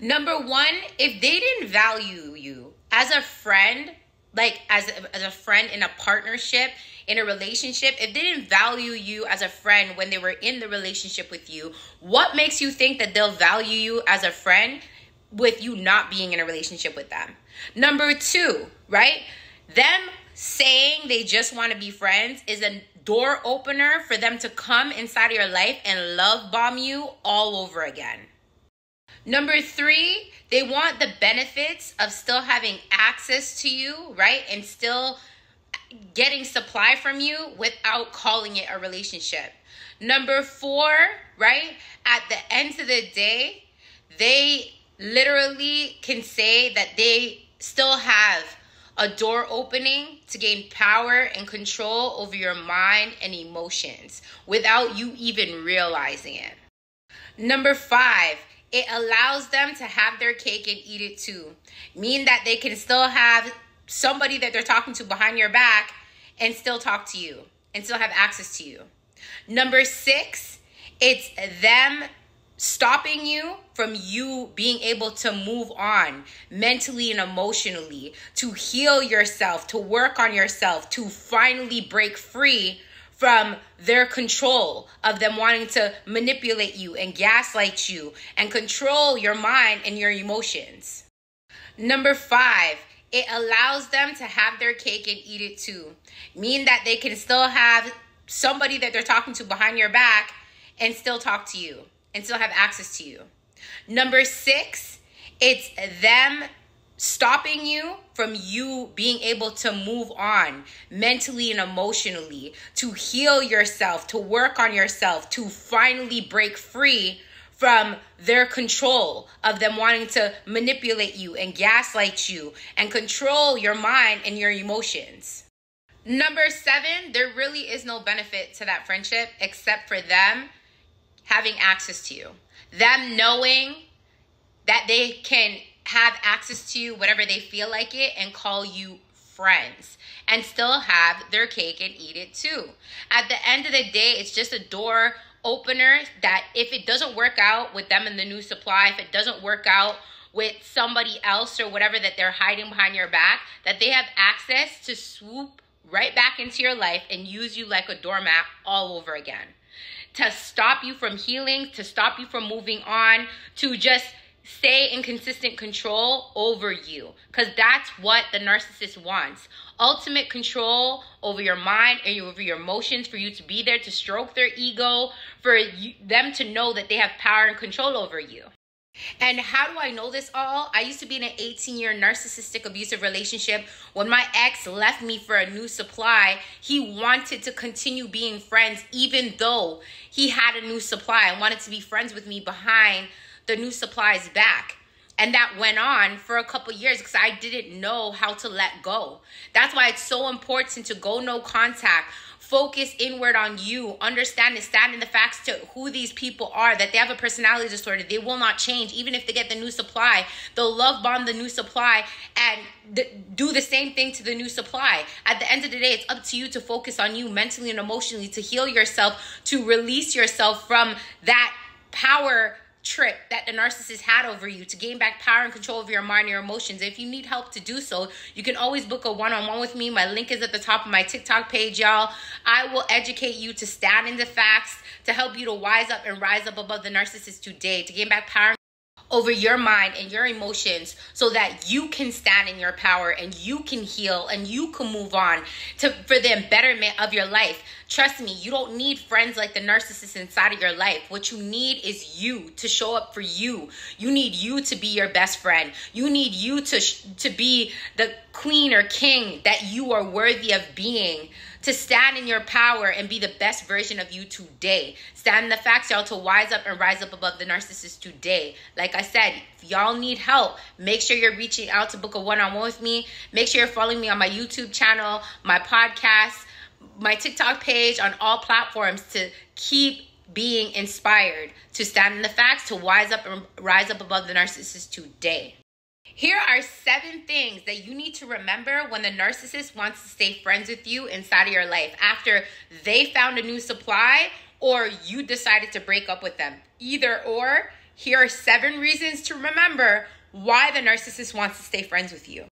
Number one, if they didn't value you as a friend, like as a, as a friend in a partnership, in a relationship, if they didn't value you as a friend when they were in the relationship with you, what makes you think that they'll value you as a friend with you not being in a relationship with them? Number two, right? Them saying they just want to be friends is a door opener for them to come inside of your life and love bomb you all over again. Number three, they want the benefits of still having access to you, right? And still getting supply from you without calling it a relationship. Number four, right? At the end of the day, they literally can say that they still have a door opening to gain power and control over your mind and emotions without you even realizing it. Number five, it allows them to have their cake and eat it too. Mean that they can still have somebody that they're talking to behind your back and still talk to you and still have access to you. Number six, it's them stopping you from you being able to move on mentally and emotionally, to heal yourself, to work on yourself, to finally break free from their control of them wanting to manipulate you and gaslight you and control your mind and your emotions. Number five, it allows them to have their cake and eat it too. Mean that they can still have somebody that they're talking to behind your back and still talk to you and still have access to you. Number six, it's them stopping you from you being able to move on mentally and emotionally, to heal yourself, to work on yourself, to finally break free from their control of them wanting to manipulate you and gaslight you and control your mind and your emotions. Number seven, there really is no benefit to that friendship except for them having access to you, them knowing that they can have access to you whatever they feel like it and call you friends and still have their cake and eat it too. At the end of the day, it's just a door opener that if it doesn't work out with them in the new supply, if it doesn't work out with somebody else or whatever that they're hiding behind your back, that they have access to swoop right back into your life and use you like a doormat all over again. To stop you from healing, to stop you from moving on, to just stay in consistent control over you because that's what the narcissist wants ultimate control over your mind and over your emotions for you to be there to stroke their ego for you, them to know that they have power and control over you and how do I know this all? I used to be in an 18 year narcissistic abusive relationship. When my ex left me for a new supply, he wanted to continue being friends, even though he had a new supply and wanted to be friends with me behind the new supplies back. And that went on for a couple years because I didn't know how to let go. That's why it's so important to go no contact, focus inward on you, understand and stand in the facts to who these people are, that they have a personality disorder. They will not change. Even if they get the new supply, they'll love bomb the new supply and th- do the same thing to the new supply. At the end of the day, it's up to you to focus on you mentally and emotionally, to heal yourself, to release yourself from that power trip that the narcissist had over you to gain back power and control over your mind and your emotions. If you need help to do so, you can always book a one on one with me. My link is at the top of my TikTok page, y'all. I will educate you to stand in the facts, to help you to wise up and rise up above the narcissist today, to gain back power over your mind and your emotions so that you can stand in your power and you can heal and you can move on to for the betterment of your life. Trust me, you don't need friends like the narcissist inside of your life. What you need is you to show up for you. You need you to be your best friend. You need you to to be the queen or king that you are worthy of being to stand in your power and be the best version of you today. Stand in the facts, y'all, to wise up and rise up above the narcissist today. Like I said, if y'all need help, make sure you're reaching out to book a one on one with me. Make sure you're following me on my YouTube channel, my podcast, my TikTok page, on all platforms to keep being inspired to stand in the facts, to wise up and rise up above the narcissist today. Here are seven things that you need to remember when the narcissist wants to stay friends with you inside of your life after they found a new supply or you decided to break up with them. Either or, here are seven reasons to remember why the narcissist wants to stay friends with you.